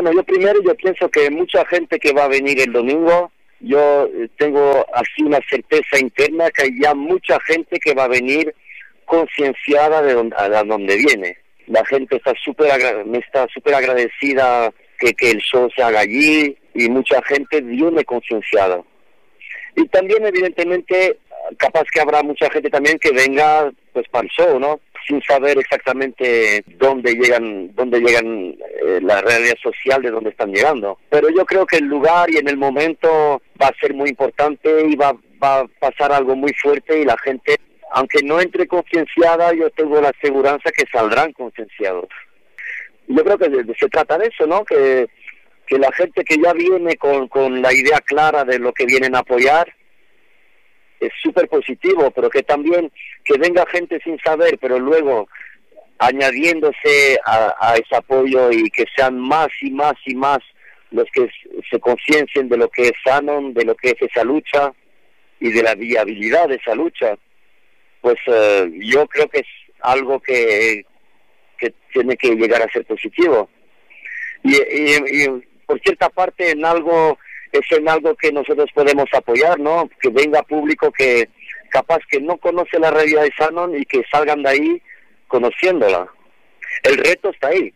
Bueno, yo primero yo pienso que mucha gente que va a venir el domingo, yo eh, tengo así una certeza interna que hay ya mucha gente que va a venir concienciada de donde, donde viene. La gente está súper está súper agradecida que, que el show se haga allí y mucha gente viene concienciada. Y también evidentemente capaz que habrá mucha gente también que venga pues para el show, ¿no? Sin saber exactamente dónde llegan, dónde llegan eh, la realidad social de dónde están llegando. Pero yo creo que el lugar y en el momento va a ser muy importante y va, va a pasar algo muy fuerte y la gente, aunque no entre concienciada, yo tengo la aseguranza que saldrán concienciados. Yo creo que se trata de eso, ¿no? Que, que la gente que ya viene con, con la idea clara de lo que vienen a apoyar, es súper positivo, pero que también que venga gente sin saber, pero luego añadiéndose a, ese apoyo y que sean más y más y más los que se conciencien de lo que es sano, de lo que es esa lucha y de la viabilidad de esa lucha, pues eh, yo creo que es algo que, que tiene que llegar a ser positivo. Y, y por cierta parte en algo es en algo que nosotros podemos apoyar, ¿no? Que venga público que capaz que no conoce la realidad de Shannon y que salgan de ahí conociéndola. El reto está ahí.